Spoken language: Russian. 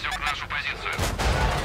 Противник засек нашу позицию.